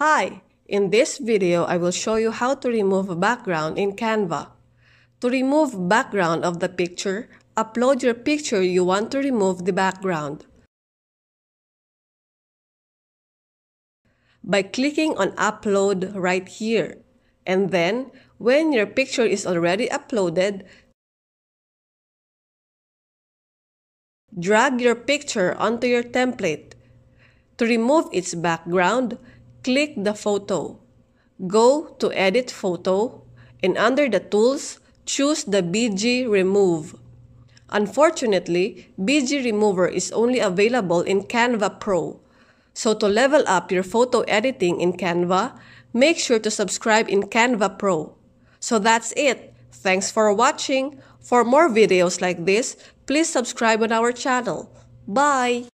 Hi! In this video, I will show you how to remove a background in Canva. To remove background of the picture, upload your picture you want to remove the background. By clicking on Upload right here. And then, when your picture is already uploaded, drag your picture onto your template. To remove its background, click the photo. Go to Edit Photo and under the Tools, choose the BG Remove. Unfortunately, BG Remover is only available in Canva Pro. So to level up your photo editing in Canva, make sure to subscribe in Canva Pro. So that's it. Thanks for watching. For more videos like this, please subscribe on our channel. Bye!